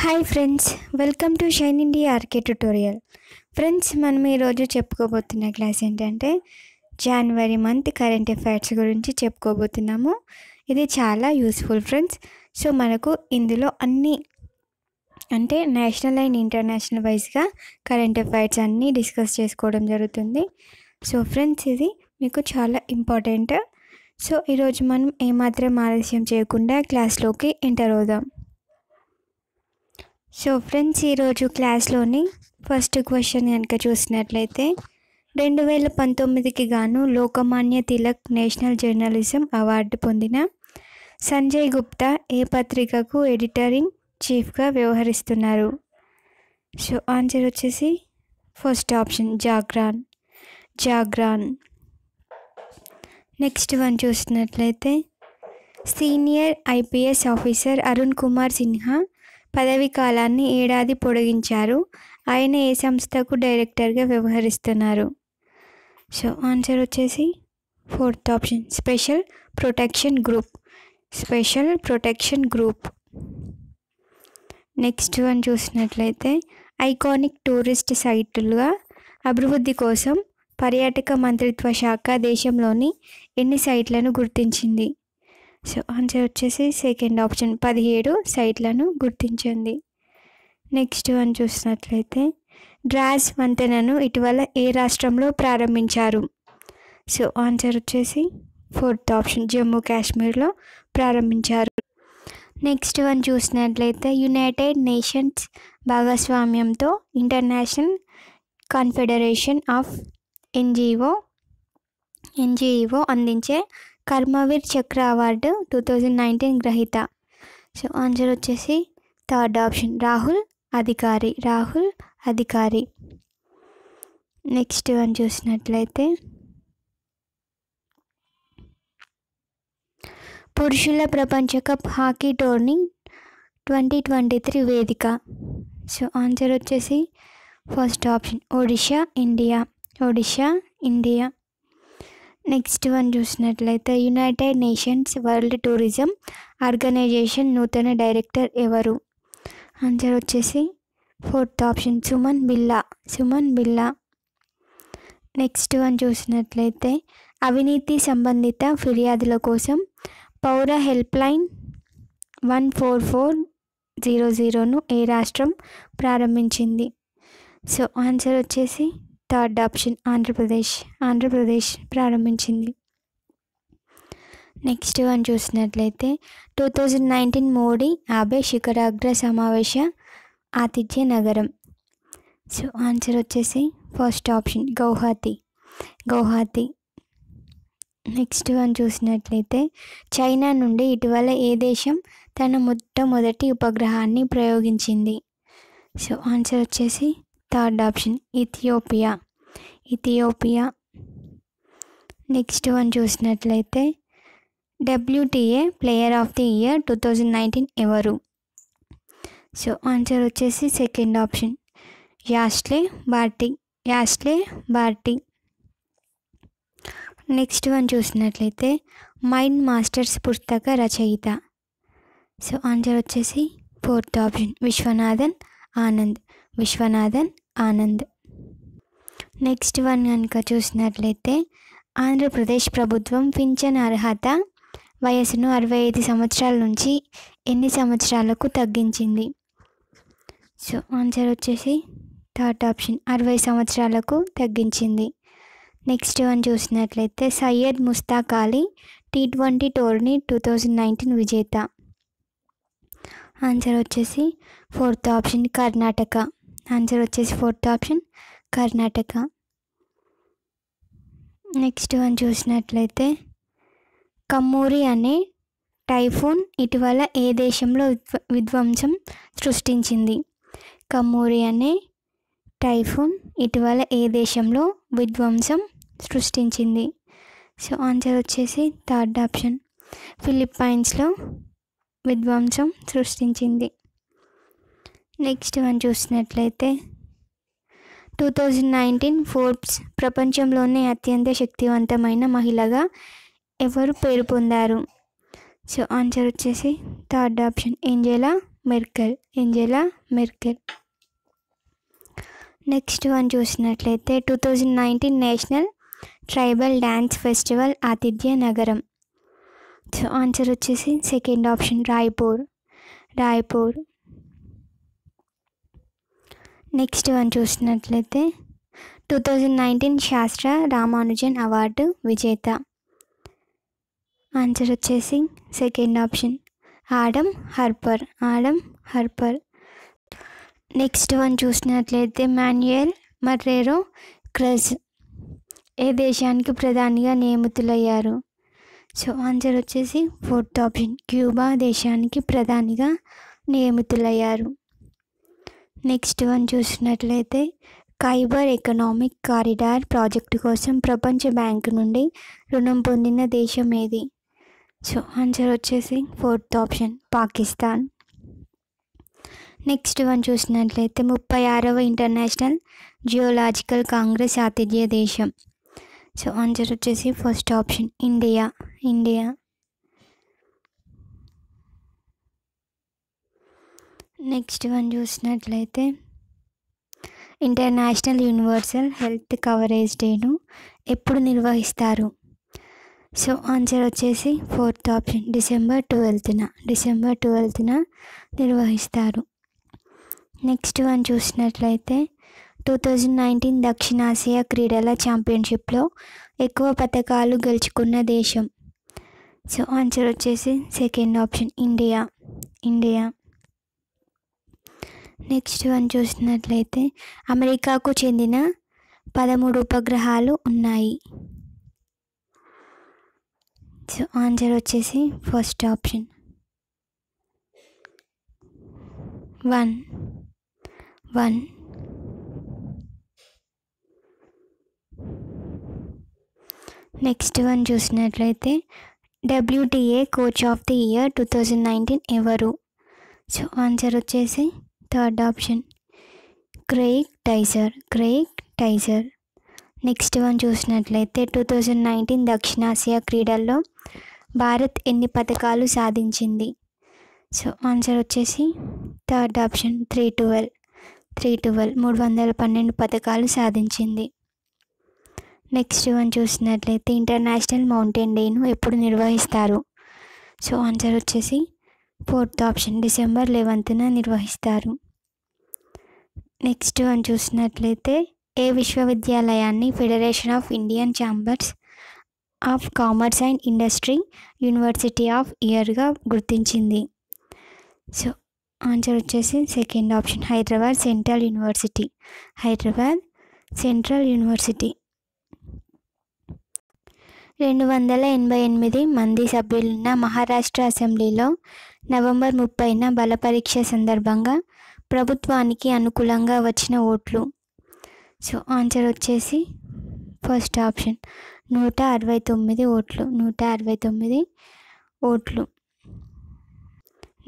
Hi friends welcome to shine India RK tutorial. Friends మనం ఈరోజు చెప్పుకోబోతున్న class ఏంటంటే జనవరి month current affairs గురించి చెప్పుకోబోతున్నాము. ఇది చాలా యూస్ఫుల్ ఫ్రెండ్స్. సో మనకు ఇందులో అన్ని అంటే నేషనల్ అండ్ ఇంటర్నేషనల్ వైజ్గా కరెంట్ అఫైర్స్ అన్నీ డిస్కస్ చేసుకోవడం జరుగుతుంది. సో ఫ్రెండ్స్ ఇది మీకు చాలా ఇంపార్టెంట్ సో ఈరోజు మనం ఏమాత్రం ఆలస్యం చేయకుండా క్లాస్లోకి ఎంటర్ అవుదాం. సో ఫ్రెండ్స్ ఈరోజు క్లాస్లోని ఫస్ట్ క్వశ్చన్ కనుక చూసినట్లయితే రెండు వేల పంతొమ్మిదికి గాను Lokmanya Tilak national journalism award పొందిన సంజయ్ గుప్తా ఏ పత్రికకు ఎడిటరింగ్ చీఫ్గా వ్యవహరిస్తున్నారు? సో ఆన్సర్ వచ్చేసి first option Jagran. Jagran. Next one చూసినట్లయితే senior IPS officer Arun Kumar Sinha పదవి కాలాన్ని ఏడాది పొడిగించారు. ఆయన ఏ సంస్థకు డైరెక్టర్గా వ్యవహరిస్తున్నారు? సో ఆన్సర్ వచ్చేసి fourth option special protection group. Special protection group. Next one చూసినట్లయితే ఐకానిక్ టూరిస్ట్ సైట్లుగా అభివృద్ధి కోసం పర్యాటక మంత్రిత్వ శాఖ దేశంలోని ఎన్ని సైట్లను గుర్తించింది? సో ఆన్సర్ వచ్చేసి సెకండ్ ఆప్షన్ పదిహేడు సైట్లను గుర్తించండి నెక్స్ట్ వన్ చూసినట్లయితే డ్రాస్ వంతెనను ఇటీవల ఏ రాష్ట్రంలో ప్రారంభించారు? సో ఆన్సర్ వచ్చేసి ఫోర్త్ ఆప్షన్ జమ్మూ కాశ్మీర్లో ప్రారంభించారు. నెక్స్ట్ వన్ చూసినట్లయితే యునైటెడ్ నేషన్స్ భాగస్వామ్యంతో international confederation of NGO NGO అందించే Karmaveer Chakra award two thousand nineteen గ్రహీత. సో ఆన్సర్ వచ్చేసి third option Rahul Adhikari Rahul Adhikari. Next one చూసినట్లయితే పురుషుల ప్రపంచ cup hockey tourney twenty twenty three వేదిక. So answer వచ్చేసి first option Odisha India. Odisha India. Next one చూసినట్లయితే United Nations world tourism organization నూతన director ఎవరు? Answer వచ్చేసి fourth option Suman Billa Suman బిల్లా next one చూసినట్లయితే అవినీతి సంబంధిత ఫిర్యాదుల కోసం పౌర helpline one four four zero జీరోను ఏ రాష్ట్రం ప్రారంభించింది? సో ఆన్సర్ వచ్చేసి థర్డ్ ఆప్షన్ ఆంధ్రప్రదేశ్ ఆంధ్రప్రదేశ్ ప్రారంభించింది. నెక్స్ట్ వన్ చూసినట్లయితే టూ థౌజండ్ నైన్టీన్ మోడీ యాభై శిఖరాగ్ర సమావేశ ఆతిథ్య నగరం. సో ఆన్సర్ వచ్చేసి first option Guwahati. Guwahati. Next one చూసినట్లయితే చైనా నుండి ఇటీవల ఏ దేశం తన మొట్టమొదటి ఉపగ్రహాన్ని ప్రయోగించింది? సో ఆన్సర్ వచ్చేసి third option Ethiopia Ethiopia next one చూసినట్లయితే WTA player of the year two thousand nineteen ఎవరు? సో ఆన్సర్ వచ్చేసి second option Ashleigh Barty Ashleigh Barty next one చూసినట్లయితే మైండ్ మాస్టర్స్ పుస్తక రచయిత. సో ఆన్సర్ వచ్చేసి fourth option Viswanathan Anand Viswanathan Anand. Next one కనుక చూసినట్లయితే ఆంధ్రప్రదేశ్ ప్రభుత్వం పింఛన్ అర్హత వయసును అరవై ఐదు సంవత్సరాల నుంచి ఎన్ని సంవత్సరాలకు తగ్గించింది? సో ఆన్సర్ వచ్చేసి థర్డ్ ఆప్షన్ అరవై సంవత్సరాలకు తగ్గించింది. నెక్స్ట్ వన్ చూసినట్లయితే Syed Mushtaq Ali T twenty tourney two thousand nineteen విజేత. ఆన్సర్ వచ్చేసి ఫోర్త్ ఆప్షన్ కర్ణాటక. ఆన్సర్ వచ్చేసి fourth option Karnataka next one చూసినట్లయితే కమ్మూరి అనే టైఫూన్ ఇటీవల ఏ దేశంలో విధ్వంసం సృష్టించింది? కమ్మూరి అనే టైఫూన్ ఇటీవల ఏ దేశంలో విధ్వంసం సృష్టించింది? సో ఆన్సర్ వచ్చేసి థర్డ్ ఆప్షన్ ఫిలిప్పైన్స్లో విధ్వంసం సృష్టించింది. నెక్స్ట్ వన్ చూసినట్లయితే టూ థౌజండ్ నైన్టీన్ ఫోర్బ్స్ ప్రపంచంలోనే అత్యంత శక్తివంతమైన మహిళగా ఎవరు పేరు పొందారు? సో ఆన్సర్ వచ్చేసి third option Angela Merkel Angela Merkel next one చూసినట్లయితే two thousand nineteen national tribal dance festival ఆతిథ్య నగరం సో ఆన్సర్ వచ్చేసి second option Raipur Raipur next one చూసినట్లయితే two thousand nineteen SASTRA Ramanujan award విజేత. Answer వచ్చేసి second option Adam Harper Adam Harper next one చూసినట్లయితే Manuel Marrero Cruz ఏ దేశానికి ప్రధానిగా నియమితులయ్యారు? సో ఆన్సర్ వచ్చేసి ఫోర్త్ ఆప్షన్ క్యూబా దేశానికి ప్రధానిగా నియమితులయ్యారు. నెక్స్ట్ వన్ చూసినట్లయితే కైబర్ ఎకనామిక్ కారిడార్ ప్రాజెక్టు కోసం ప్రపంచ బ్యాంకు నుండి రుణం పొందిన దేశం ఏది? సో ఆన్సర్ వచ్చేసి fourth option Pakistan. Next one చూసినట్లయితే ముప్పై ఆరవ ఇంటర్నేషనల్ జియోలాజికల్ కాంగ్రెస్ ఆతిథ్య దేశం. సో ఆన్సర్ వచ్చేసి first option India. India. Next one చూసినట్లయితే ఇంటర్నేషనల్ యూనివర్సల్ హెల్త్ కవరేజ్ డేను ఎప్పుడు నిర్వహిస్తారు? సో ఆన్సర్ వచ్చేసి ఫోర్త్ ఆప్షన్ డిసెంబర్ ట్వెల్త్న డిసెంబర్ ట్వెల్త్న నిర్వహిస్తారు. నెక్స్ట్ వన్ చూసినట్లయితే టూ థౌజండ్ నైన్టీన్ దక్షిణాసియా క్రీడల ఛాంపియన్షిప్లో ఎక్కువ పథకాలు గెలుచుకున్న దేశం. సో ఆన్సర్ వచ్చేసి second option India. India. Next one చూసినట్లయితే అమెరికాకు చెందిన పదమూడు ఉపగ్రహాలు ఉన్నాయి. సో ఆన్సర్ వచ్చేసి first option one one next one చూసినట్లయితే WTA coach of the year two thousand nineteen ఎవరు? సో ఆన్సర్ వచ్చేసి third option Craig Tyzzer Craig Tyzzer next one చూసినట్లయితే టూ థౌజండ్ నైన్టీన్ దక్షిణాసియా క్రీడల్లో భారత్ ఎన్ని పథకాలు సాధించింది? సో ఆన్సర్ వచ్చేసి third option three twelve three twelve మూడు వందల పన్నెండు పథకాలు సాధించింది. నెక్స్ట్ వన్ చూసినట్లయితే ఇంటర్నేషనల్ మౌంటైన్ డేను ఎప్పుడు నిర్వహిస్తారు? సో ఆన్సర్ వచ్చేసి ఫోర్త్ ఆప్షన్ డిసెంబర్ లెవెన్త్న నిర్వహిస్తారు. నెక్స్ట్ వన్ చూసినట్లయితే ఏ విశ్వవిద్యాలయాన్ని federation of Indian chambers of commerce and industry university of ఇయర్గా గుర్తించింది. సో ఆన్సర్ వచ్చేసి second option Hyderabad central university. Hyderabad central university. రెండు వందల ఎనభై ఎనిమిది మంది సభ్యులున్న మహారాష్ట్ర అసెంబ్లీలో నవంబర్ ముప్పైన బలపరీక్ష సందర్భంగా ప్రభుత్వానికి అనుకూలంగా వచ్చిన ఓట్లు. సో ఆన్సర్ వచ్చేసి ఫస్ట్ ఆప్షన్ నూట అరవై తొమ్మిది ఓట్లు నూట అరవై తొమ్మిది ఓట్లు.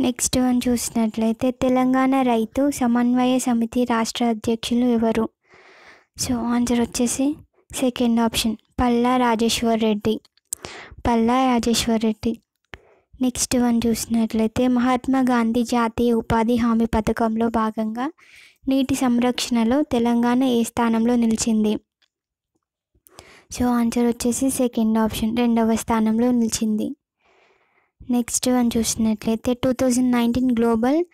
నెక్స్ట్ వన్ చూసినట్లయితే తెలంగాణ రైతు సమన్వయ సమితి రాష్ట్ర అధ్యక్షులు ఎవరు? సో ఆన్సర్ వచ్చేసి second option Palla Rajeshwar Reddy Palla Rajeshwar Reddy next one చూసినట్లయితే మహాత్మా గాంధీ జాతీయ ఉపాధి హామీ పథకంలో భాగంగా నీటి సంరక్షణలో తెలంగాణ ఏ స్థానంలో నిలిచింది? సో ఆన్సర్ వచ్చేసి సెకండ్ ఆప్షన్ రెండవ స్థానంలో నిలిచింది. నెక్స్ట్ వన్ చూసినట్లయితే two thousand nineteen global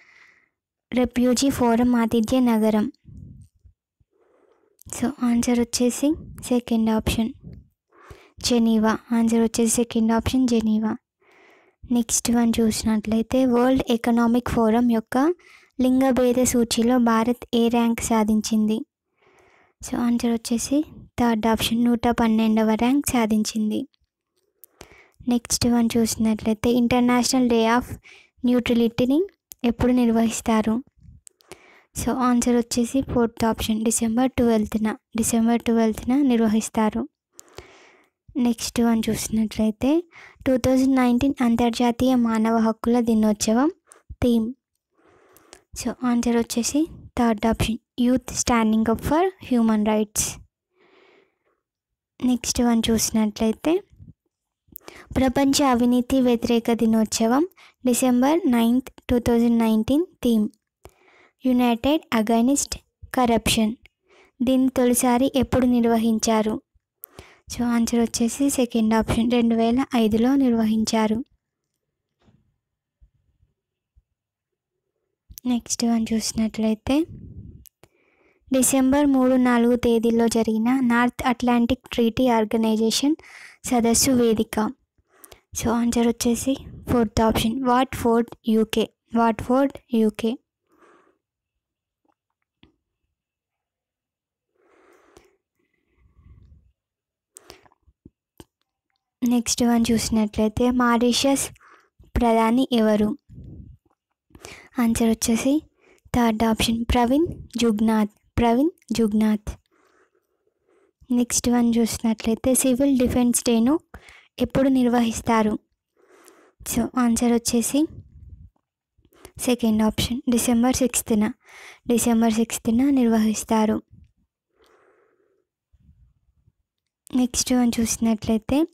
refugee forum ఆతిథ్య నగరం సో ఆన్సర్ వచ్చేసి సెకండ్ ఆప్షన్ జెనీవా ఆన్సర్ వచ్చేసి second option Geneva next one చూసినట్లయితే వరల్డ్ ఎకనామిక్ ఫోరం యొక్క లింగభేద సూచిలో భారత్ ఏ ర్యాంక్ సాధించింది? సో ఆన్సర్ వచ్చేసి థర్డ్ ఆప్షన్ నూట పన్నెండవ ర్యాంక్ సాధించింది. నెక్స్ట్ వన్ చూసినట్లయితే ఇంటర్నేషనల్ డే ఆఫ్ న్యూట్రిలిటీని ఎప్పుడు నిర్వహిస్తారు? సో ఆన్సర్ వచ్చేసి ఫోర్త్ ఆప్షన్. డిసెంబర్ ట్వెల్త్న డిసెంబర్ ట్వెల్త్న నిర్వహిస్తారు. నెక్స్ట్ వన్ చూసినట్లయితే టూ థౌజండ్ నైన్టీన్ అంతర్జాతీయ మానవ హక్కుల దినోత్సవం థీమ్. సో ఆన్సర్ వచ్చేసి third option youth standing up for human rights. Next one చూసినట్లయితే ప్రపంచ అవినీతి వ్యతిరేక దినోత్సవం December ninth two thousand nineteen theme. United against corruption. దీన్ని తొలిసారి ఎప్పుడు నిర్వహించారు? సో ఆన్సర్ వచ్చేసి సెకండ్ ఆప్షన్. రెండు వేల ఐదులో నిర్వహించారు. నెక్స్ట్ వన్ చూసినట్లయితే డిసెంబర్ మూడు నాలుగు తేదీల్లో జరిగిన నార్త్ అట్లాంటిక్ ట్రీటీ ఆర్గనైజేషన్ సదస్సు వేదిక. సో ఆన్సర్ వచ్చేసి fourth option. Watford UK? Watford UK? Next one చూసినట్లయితే మారిషస్ ప్రధాని ఎవరు? ఆన్సర్ వచ్చేసి third option Pravind Jugnauth. Pravind Jugnauth. Next one చూసినట్లయితే సివిల్ డిఫెన్స్ డేను ఎప్పుడు నిర్వహిస్తారు? సో ఆన్సర్ వచ్చేసి సెకండ్ ఆప్షన్ డిసెంబర్ సిక్స్త్న. డిసెంబర్ సిక్స్త్న నిర్వహిస్తారు. నెక్స్ట్ వన్ చూసినట్లయితే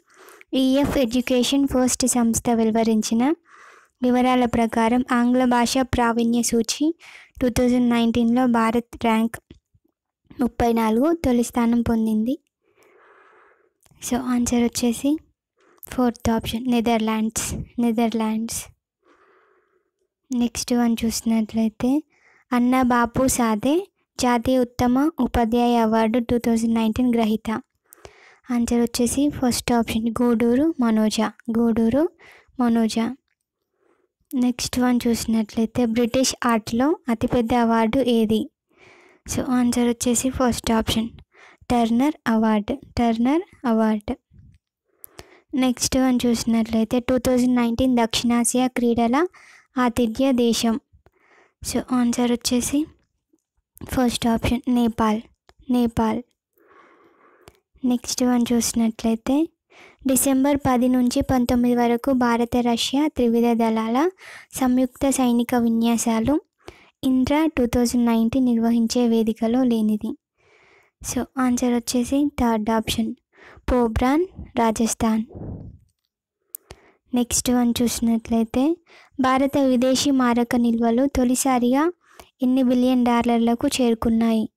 ఈఎఫ్ ఎడ్యుకేషన్ ఫస్ట్ సంస్థ వెలువరించిన వివరాల ప్రకారం ఆంగ్ల భాష ప్రావీణ్య సూచి టూ థౌజండ్ నైన్టీన్లో భారత్ ర్యాంక్ ముప్పై నాలుగు తొలి స్థానం పొందింది. సో ఆన్సర్ వచ్చేసి fourth option Netherlands Netherlands next one చూసినట్లయితే అన్న బాపు సాదే జాతీయ ఉత్తమ ఉపాధ్యాయ అవార్డు టూ థౌజండ్ నైన్టీన్ గ్రహీత. ఆన్సర్ వచ్చేసి first option Guduru Manoja. Guduru Manoja. Next one చూసినట్లయితే బ్రిటిష్ ఆర్ట్లో అతిపెద్ద అవార్డు ఏది? సో ఆన్సర్ వచ్చేసి first option Turner award Turner award next one చూసినట్లయితే టూ థౌజండ్ నైన్టీన్ దక్షిణాసియా క్రీడల ఆతిథ్య దేశం సో ఆన్సర్ వచ్చేసి first option Nepal Nepal next one చూసినట్లయితే డిసెంబర్ పది నుంచి పంతొమ్మిది వరకు భారత రష్యా త్రివిధ దళాల సంయుక్త సైనిక విన్యాసాలు ఇంద్రా టూ థౌజండ్ నైన్టీన్ నిర్వహించే వేదికలో లేనిది. సో ఆన్సర్ వచ్చేసి third option పోబ్రాన్ Rajasthan. Next one చూసినట్లయితే భారత విదేశీ మారక నిల్వలు తొలిసారిగా ఎన్ని బిలియన్ డాలర్లకు చేరుకున్నాయి?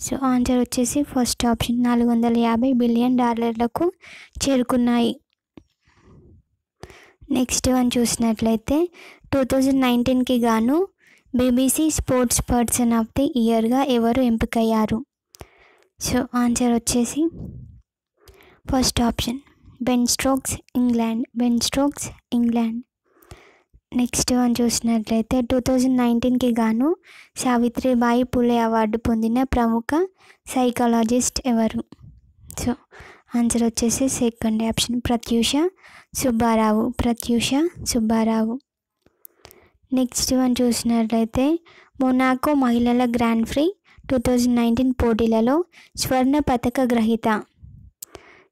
సో ఆన్సర్ వచ్చేసి ఫస్ట్ ఆప్షన్. నాలుగు వందల యాభై బిలియన్ డాలర్లకు చేరుకున్నాయి. నెక్స్ట్ వన్ చూసినట్లయితే టూ థౌజండ్ నైన్టీన్కి గాను BBC sports person of the ఇయర్గా ఎవరు ఎంపికయ్యారు? సో ఆన్సర్ వచ్చేసి first option. Ben Stokes England. Ben Stokes England. Next one చూసినట్లయితే టూ థౌజండ్ నైన్టీన్కి గాను సావిత్రిబాయి పులే అవార్డు పొందిన ప్రముఖ సైకాలజిస్ట్ ఎవరు? సో ఆన్సర్ వచ్చేసి second option Pratyusha Subbarao Pratyusha Subbarao. Next one చూసినట్లయితే మొనాకో మహిళల grand prix two thousand nineteen పోటీలలో స్వర్ణ పథక గ్రహీత.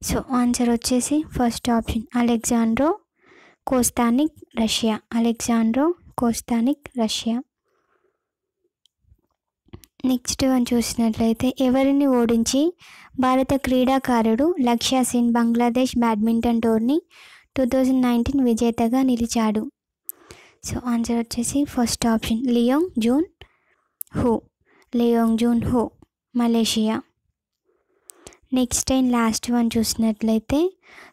సో ఆన్సర్ వచ్చేసి first option Alexandra Kosteniuk Russia. Alexandra Kosteniuk Russia. Next one చూసినట్లయితే ఎవరిని ఓడించి భారత క్రీడాకారుడు Lakshya Sen Bangladesh badminton tourney two thousand nineteen విజేతగా నిలిచాడు. సో ఆన్సర్ వచ్చేసి first option Leong Jun Hao. Leong Jun Hao Malaysia. Next and last one చూసినట్లయితే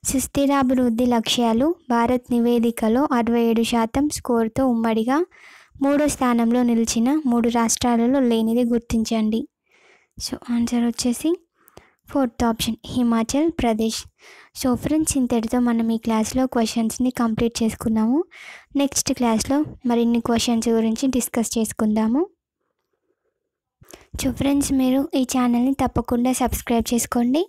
సుస్థిరాభివృద్ధి లక్ష్యాలు భారత్ నివేదికలో అరవై ఏడు శాతం స్కోర్తో ఉమ్మడిగా మూడో స్థానంలో నిలిచిన మూడు రాష్ట్రాలలో లేనిది గుర్తించండి. సో ఆన్సర్ వచ్చేసి fourth option Himachal Pradesh so friends ఇంతటితో మనం ఈ క్లాస్లో క్వశ్చన్స్ని కంప్లీట్ చేసుకున్నాము. నెక్స్ట్ క్లాస్లో మరిన్ని క్వశ్చన్స్ గురించి డిస్కస్ చేసుకుందాము. సో ఫ్రెండ్స్ మీరు ఈ ఛానల్ని తప్పకుండా సబ్స్క్రైబ్ చేసుకోండి.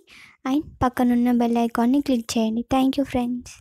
అండ్ పక్కనున్న బెల్ ఐకాన్ని క్లిక్ చేయండి. Thank you friends.